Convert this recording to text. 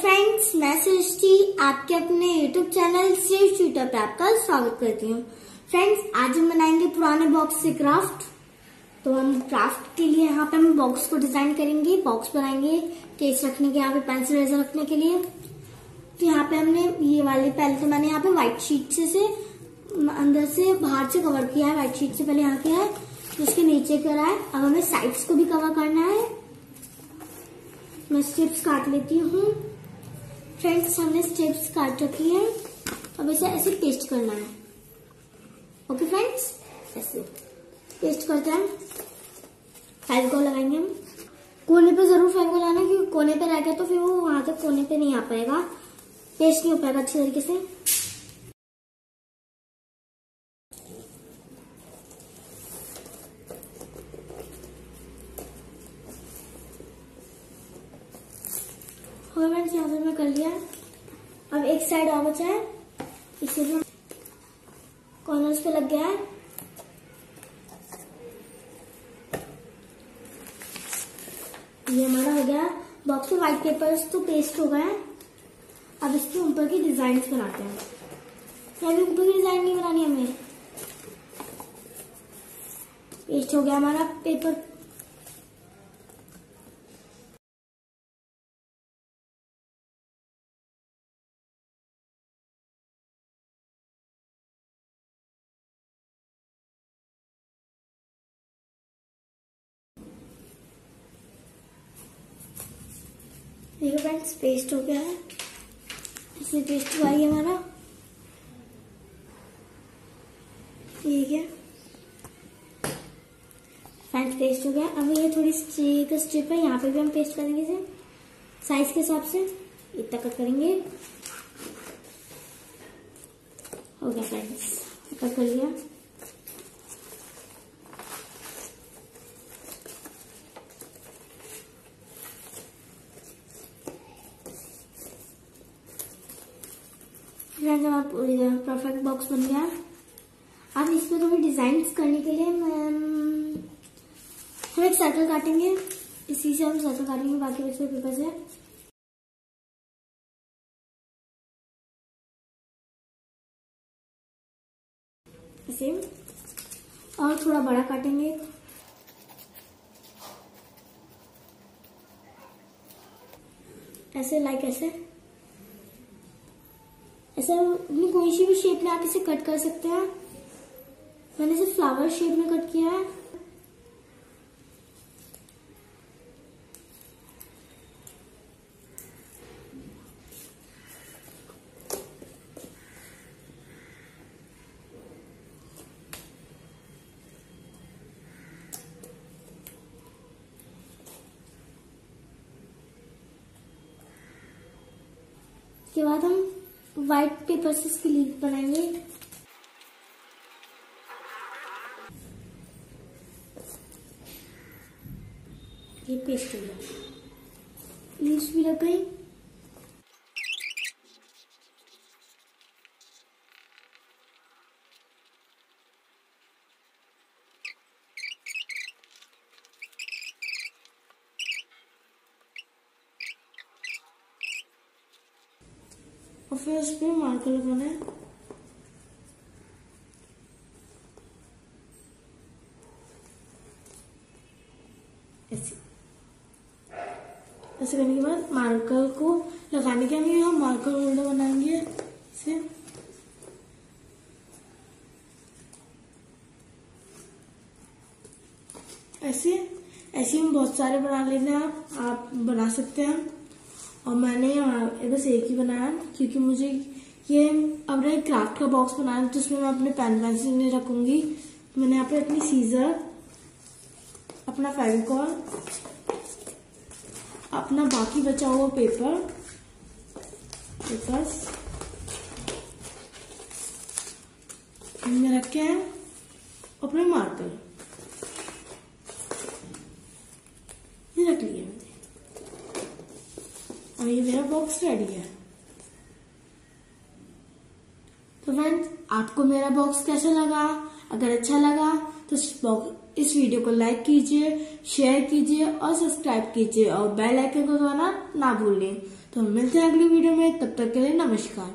Friends मैं सृष्टि आपके अपने यूट्यूब चैनल सेव ट्विटर पे आपका स्वागत करती हूँ। फ्रेंड्स आज हम बनाएँगे पुराने बॉक्स से क्राफ्ट तो हम क्राफ्ट के लिए यहाँ पे हम बॉक्स को डिज़ाइन करेंगे। बॉक्स बनाएँगे केस रखने के यहाँ पे पेंसिल रेजर रखने के लिए। तो यहाँ पे हमने ये वाले पहले तो मैंने यहाँ पे व्हाइट शीट से, से अंदर से बाहर से कवर किया है। व्हाइट शीट से पहले यहाँ किया है जिसके नीचे करा है। अब हमें साइड्स को भी कवर करना है। मैं स्ट्रिप्स काट लेती हूँ। फ्रेंड्स, हमने स्ट्रिप्स काट रखी है। अब इसे ऐसे पेस्ट करना है। ओके फ्रेंड्स ऐसे। पेस्ट करते हैं। फाइव को लगाएँगे हम। कोने पे ज़रूर फाइव को लगाना क्योंकि कोने पे रह गया तो फिर वो वहाँ तक कोने पे नहीं आ पाएगा। पेस्ट नहीं हो पाएगा अच्छी तरीके से। हो फ्रेंड्स यहाँ पे मैं कर लिया। अब एक साइड और बचा है। इसे भी कॉर्नर्स पे लग गया है। ये हमारा हो गया। बॉक्स में व्हाइट पेपर्स तो पेस्ट हो गए हैं। अब इसके ऊपर की डिज़ाइन बनाते हैं। अभी ऊपर की डिज़ाइन नहीं बनानी हमें। पेस्ट हो गया हमारा पेपर देखो फ्रेंड्स पेस्ट हो गया है। इसमें पेस्ट हुआ है हमारा। ठीक है फ्रेंड्स पेस्ट हो गया। अब ये थोड़ी स्ट्रिक स्ट्रिप है, यहाँ पे भी हम पेस्ट करेंगे इसे। साइज़ के हिसाब से। इतना कट करेंगे। हो गया फ्रेंड्स कट कर लिया। फ्रेंड्स हमारा परफेक्ट बॉक्स बन गया। अब इसमें थोड़ी डिज़ाइन करने के लिए हम एक सर्कल काटेंगे। इसी से हम सर्कल काटेंगे, बाकी बचे पेपर से इसे और थोड़ा बड़ा काटेंगे। ऐसे लाइक ऐसे। ऐसा अपनी कोई सी भी शेप में आप इसे कट कर सकते हैं। मैंने इसे फ्लावर शेप में कट किया है। के बाद हम व्हाइट पेपर से इसकी लीफ बनाएँगे। ये पेस्ट हो गया। लीव्स भी लग गई। और फिर उस पर मार्कर लगाना है। ऐसे। ऐसे करने के बाद मार्कर को लगाने के लिए हम मार्कर होल्डर बनाएँगे। इसे ऐसे। ऐसे हम बहुत सारे बना हैं आप। आप बना सकते हैं। और मैंने बस एक ही बनाया, क्योंकि मुझे ये, अब एक क्राफ्ट का बॉक्स बनाया जिसमें मैं अपने पेन पेंसिल नहीं रखूँगी। मैंने यहाँ पे अपनी सीजर अपना फेविकॉल, अपना बाकी बचा हुआ पेपर पेपर्स रखे हैं अपने मार्कर ये रख लिया मैंने और ये मेरा बॉक्स रेडी है। तो फ्रेंड्स आपको मेरा बॉक्स कैसा लगा? अगर अच्छा लगा तो इस वीडियो को लाइक कीजिए शेयर कीजिए और सब्सक्राइब कीजिए और बेल आइकन को दबाना ना भूलें। तो मिलते हैं अगली वीडियो में, तब तक के लिए नमस्कार।